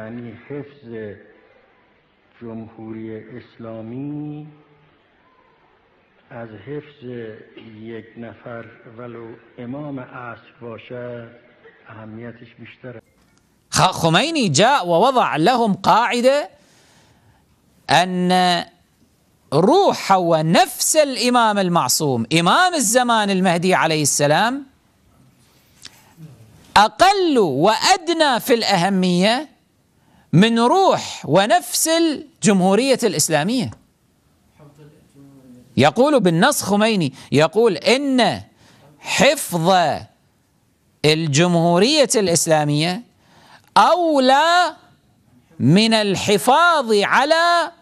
یعنی حفظ جمهوری اسلامی از حفظ یک نفر ولو امام عصر باشد اهمیتش بیشتره. خميني جاء ووضع لهم قاعدة ان روح ونفس الامام المعصوم امام الزمان المهدي عليه السلام أقل وادنى في الاهميه من روح ونفس الجمهورية الإسلامية. يقول بالنص خميني يقول إن حفظ الجمهورية الإسلامية أولى من الحفاظ على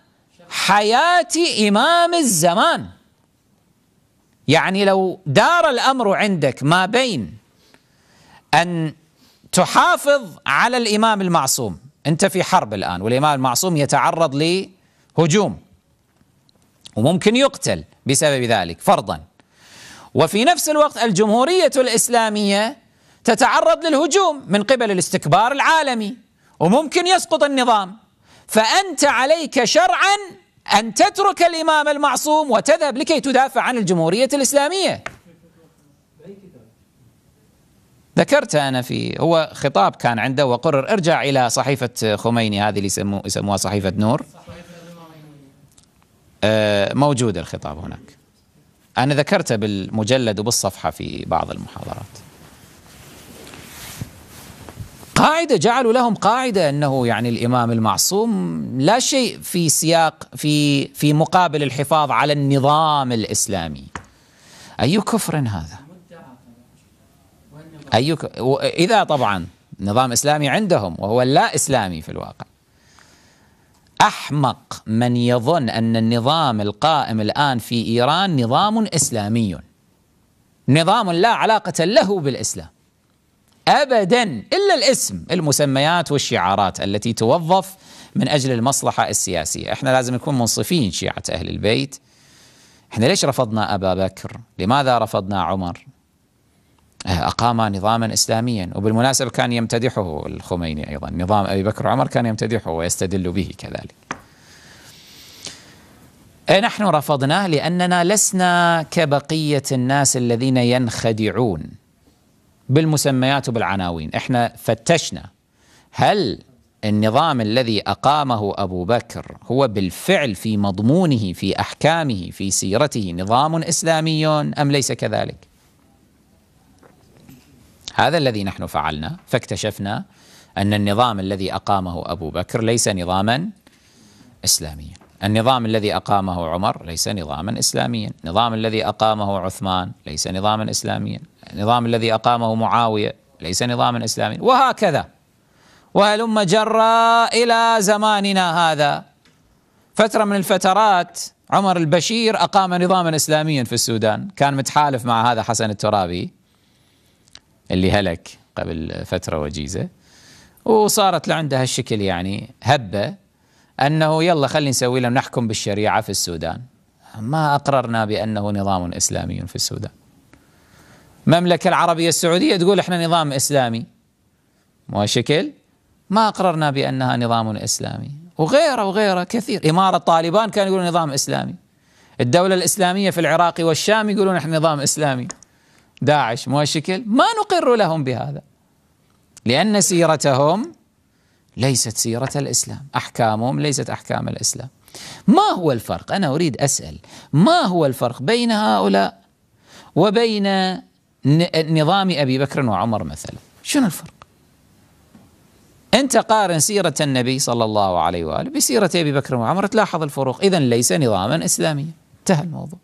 حياة إمام الزمان. يعني لو دار الأمر عندك ما بين أن تحافظ على الإمام المعصوم أنت في حرب الآن والإمام المعصوم يتعرض لهجوم وممكن يقتل بسبب ذلك فرضا. وفي نفس الوقت الجمهورية الإسلامية تتعرض للهجوم من قبل الاستكبار العالمي وممكن يسقط النظام. فأنت عليك شرعا أن تترك الإمام المعصوم وتذهب لكي تدافع عن الجمهورية الإسلامية. ذكرت أنا في هو خطاب كان عنده وقرر ارجع إلى صحيفة خميني هذه اللي يسموها يسموها صحيفة نور. آه، موجود الخطاب هناك. أنا ذكرته بالمجلد وبالصفحة في بعض المحاضرات. قاعدة جعلوا لهم قاعدة أنه يعني الإمام المعصوم لا شيء في سياق في في مقابل الحفاظ على النظام الإسلامي. أي كفر هذا؟ أي إذا طبعا نظام إسلامي عندهم وهو لا إسلامي في الواقع. أحمق من يظن أن النظام القائم الآن في إيران نظام إسلامي. نظام لا علاقة له بالإسلام. أبدا إلا الاسم المسميات والشعارات التي توظف من أجل المصلحة السياسية. إحنا لازم نكون منصفين شيعة أهل البيت. إحنا ليش رفضنا أبا بكر؟ لماذا رفضنا عمر؟ أقام نظاما إسلاميا وبالمناسبة كان يمتدحه الخميني أيضا. نظام أبي بكر وعمر كان يمتدحه ويستدل به كذلك. نحن رفضناه لأننا لسنا كبقية الناس الذين ينخدعون بالمسميات وبالعناوين. إحنا فتشنا هل النظام الذي أقامه أبو بكر هو بالفعل في مضمونه في أحكامه في سيرته نظام إسلامي أم ليس كذلك؟ هذا الذي نحن فعلنا فاكتشفنا أن النظام الذي أقامه أبو بكر ليس نظاما إسلاميا. النظام الذي أقامه عمر ليس نظاما إسلاميا. النظام الذي أقامه عثمان ليس نظاما إسلاميا. النظام الذي أقامه معاوية ليس نظاما إسلاميا. وهكذا. وهلم جرى إلى زماننا هذا. فترة من الفترات عمر البشير أقام نظاما إسلاميا في السودان. كان متحالف مع هذا حسن الترابي. اللي هلك قبل فترة وجيزة. وصارت له عنده هالشكل يعني هبة أنه يلا خلينا نسوي لهم نحكم بالشريعة في السودان. ما أقررنا بأنه نظام إسلامي في السودان. المملكة العربية السعودية تقول إحنا نظام إسلامي. مو شكل ما أقررنا بأنها نظام إسلامي. وغيره وغيره كثير. إمارة طالبان كانوا يقولون نظام إسلامي. الدولة الإسلامية في العراق والشام يقولون إحنا نظام إسلامي. داعش مو شكل ما نقر لهم بهذا. لأن سيرتهم ليست سيرة الإسلام أحكامهم ليست أحكام الإسلام. ما هو الفرق؟ أنا أريد أسأل ما هو الفرق بين هؤلاء وبين نظام أبي بكر وعمر مثلا؟ شنو الفرق؟ أنت قارن سيرة النبي صلى الله عليه وآله بسيرة أبي بكر وعمر تلاحظ الفروق. إذا ليس نظاما إسلاميا. انتهى الموضوع.